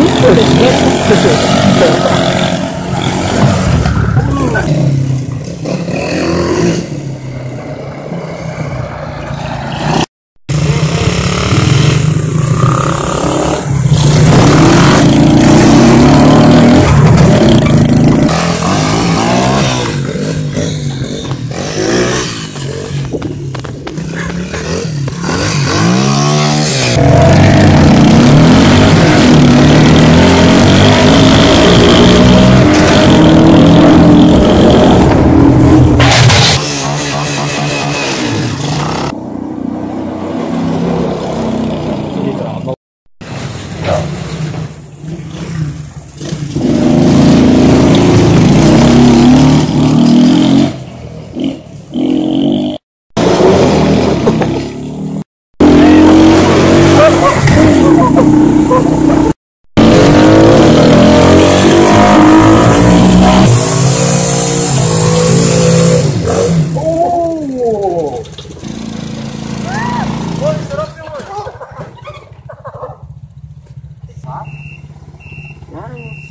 一切的一切都是。真的 Yeah.